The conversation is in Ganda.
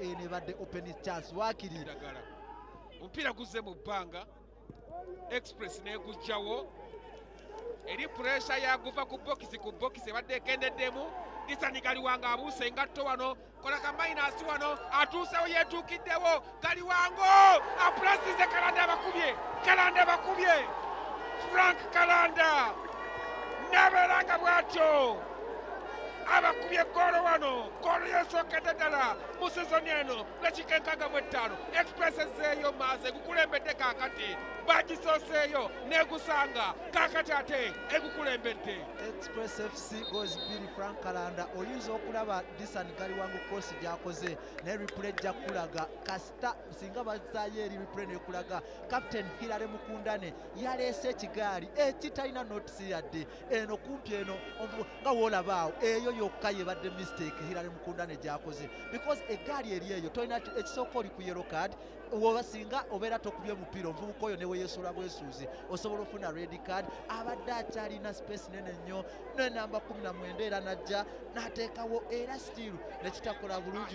eno ebadde open chance ddagala omupiira guzze mu bbanga. Express negujjawo. Eri puresha yaguva ku bokisi ku bokisi ebadde ekendeddemu. Disani galiwanga abuuse engatto wano. Kola kamainasi wano. Atuusewo yetuukiddewo galiwango apulasize kalanda abakubye kalanda bakubye. Frank kalanda. Nabeeranga bw'atyo abakubye goolo wano goolo yesookedde ddala mu sizoni eno dakika enkaaga mu ettaano. Express ezzeeyo maaso egukulembedde kaakati bagisooseeyo negusanga kaakati ate egukulembedde. Express fc goes biri frank kalanda oyinza okulaba disan galiwangu cross gyakoze naye ripule ejja kulaga. Kasita singa bazaayo eri ripule nekulaga captain hilare mukundane yaleese ekigaali ekitalina notisi yadde. Eno kumpi eno nga woolabaawo eyo yokka yebadde mistake hilare mukundane gyakoze. Because egaali eri eyo tolina ekisooka oli ku yero card woba singa obeera tokubye mupiira omuvubuka oyo neweyesuula bwesuuzi osobola okufuna red card abadde akyalina space nene nnyo nenamba 19 era najja n'ateekawo era still nekitakola bulungi